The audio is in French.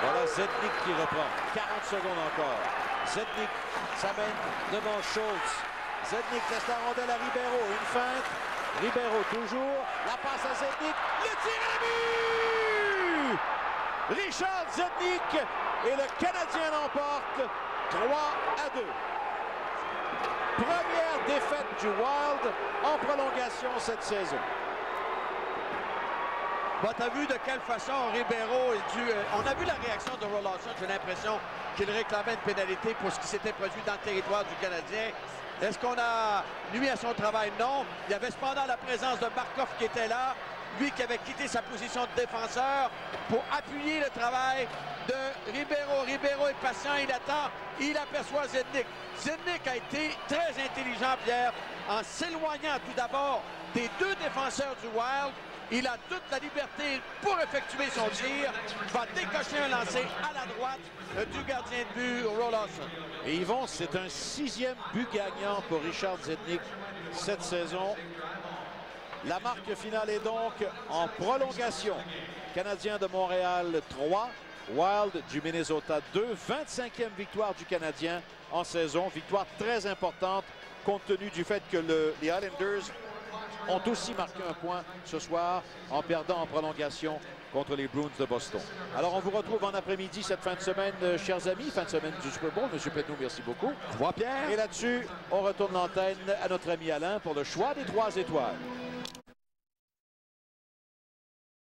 Voilà Zednik qui reprend. 40 secondes encore. Zednik s'amène devant Schultz. Zednik laisse la rondelle à Ribeiro. Une feinte. Ribeiro toujours. La passe à Zednik. Le tir à but! Richard Zednik et le Canadien l'emporte 3 à 2. Première défaite du Wild en prolongation cette saison. T'as vu de quelle façon Ribeiro est dû... euh, on a vu la réaction de Rollinson. J'ai l'impression qu'il réclamait une pénalité pour ce qui s'était produit dans le territoire du Canadien. Est-ce qu'on a nuit à son travail? Non. Il y avait cependant la présence de Markov qui était là. Lui qui avait quitté sa position de défenseur pour appuyer le travail de Ribeiro. Ribeiro est patient, il attend, il aperçoit Zednik. Zednik a été très intelligent, Pierre, en s'éloignant tout d'abord des deux défenseurs du Wild. Il a toute la liberté pour effectuer son tir. Va décocher un lancer à la droite euh, du gardien de but, Rollinson. Et Yvon, c'est un sixième but gagnant pour Richard Zednik cette saison. La marque finale est donc en prolongation. Canadien de Montréal 3, Wild du Minnesota 2. 25e victoire du Canadien en saison. Victoire très importante compte tenu du fait que le- les Islanders ont aussi marqué un point ce soir en perdant en prolongation contre les Bruins de Boston. Alors, on vous retrouve en après-midi cette fin de semaine, euh, chers amis, fin de semaine du Super Bowl. Monsieur Pedneau, merci beaucoup. Au revoir, Pierre. Et là-dessus, on retourne l'antenne à notre ami Alain pour le choix des trois étoiles.